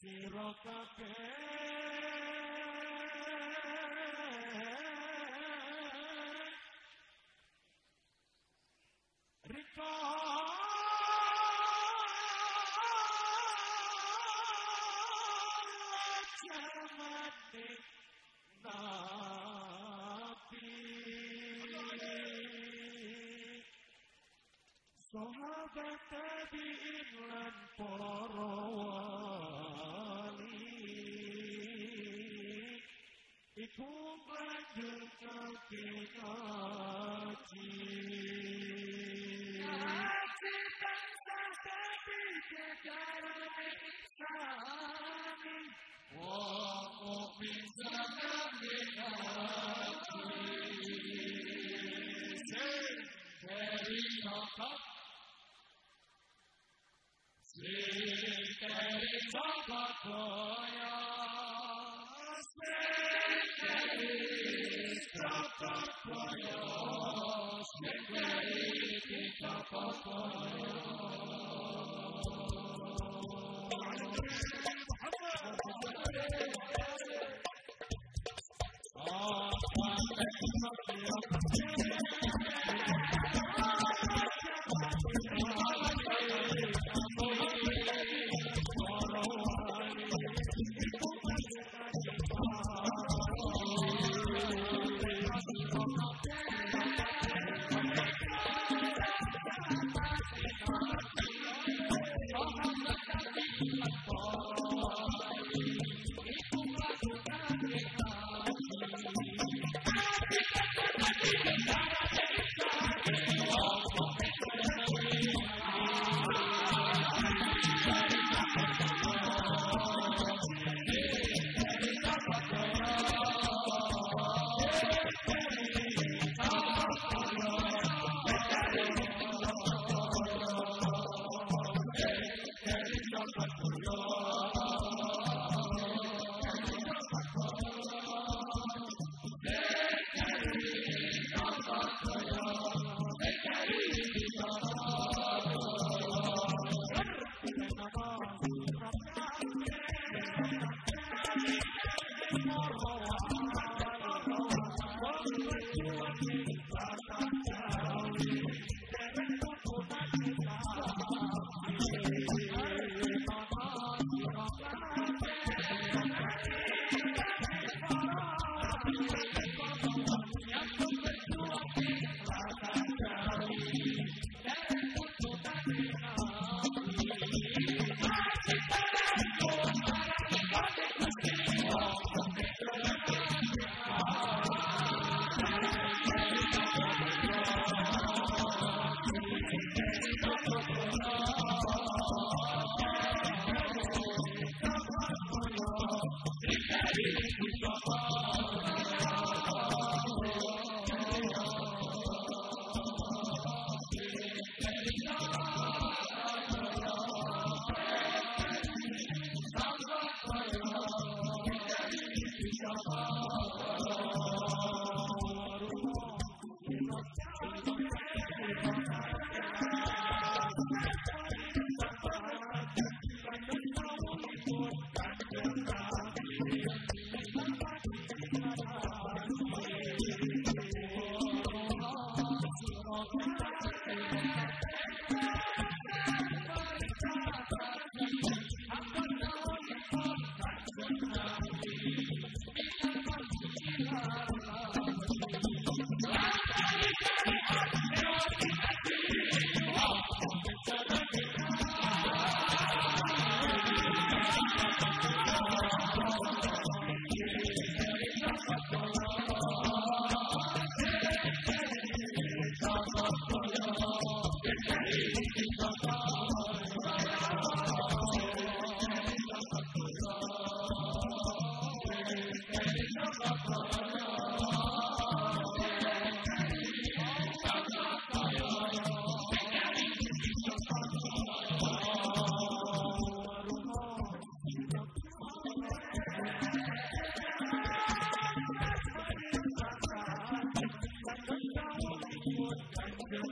سیروں کا پیڑ۔ Sri Teri Tapa Koya Thank you. Oh. Lord, Oh, شفاعة Thank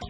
you.